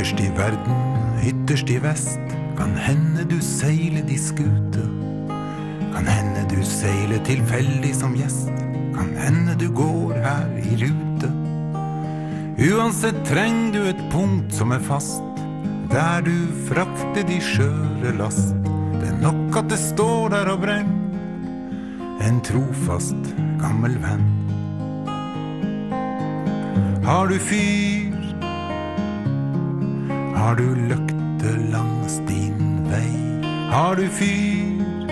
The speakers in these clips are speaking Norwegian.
verden ytterst i vest kan hende du seiler de skute. Kan hende du seiler tilfeldig som gjest. Kan hende du går her i rute. Uansett trenger du et punkt som er fast, der du frakter de skjøre last. Det er nok at det står der og brenner, en trofast, gammel venn. Har du fyr? Har du løkte langs din vei? Har du fyr?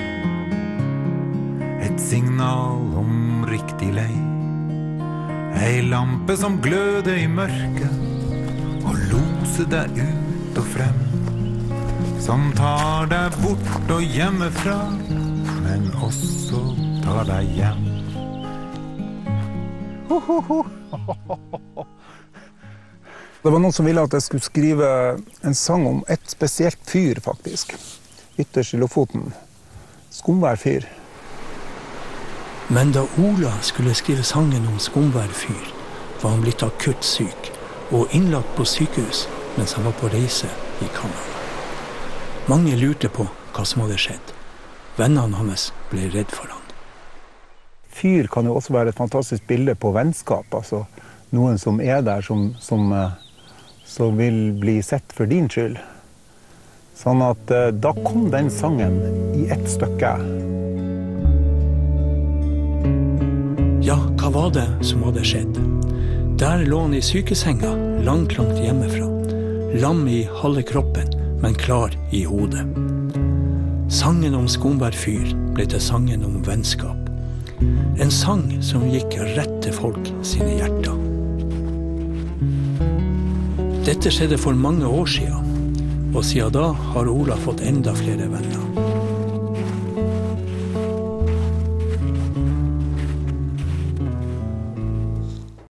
Et signal om riktig lei? Ei lampe som gløder i mørket og loser deg ut og frem. Som tar deg bort og hjemmefra, men også tar deg hjem. Det var noen som ville at jeg skulle skrive en sang om et spesielt fyr, faktisk. Ytterst i Lofoten. Skumvær fyr. Men da Ola skulle skrive sangen om Skumvær fyr, var han blitt akutt syk og innlagt på sykehus mens han var på reise i Canada. Mange lurte på hva som hadde skjedd. Vennene hans ble redd for han. Fyr kan jo også være et fantastisk bilde på vennskap. Altså noen som er der, som, som, eh, som vil bli sett for din skyld. Sånn at eh, da kom den sangen i ett stykke. Ja, hva var det som hadde skjedd? Der lå han i sykesenga, langt, langt hjemmefra. Lam i halve kroppen, men klar i hodet. Sangen om Skomberg fyr ble til sangen om vennskap. En sang som gikk rett til folk sine hjerter. Dette skjedde for mange år siden, og siden da har Ola fått enda flere venner.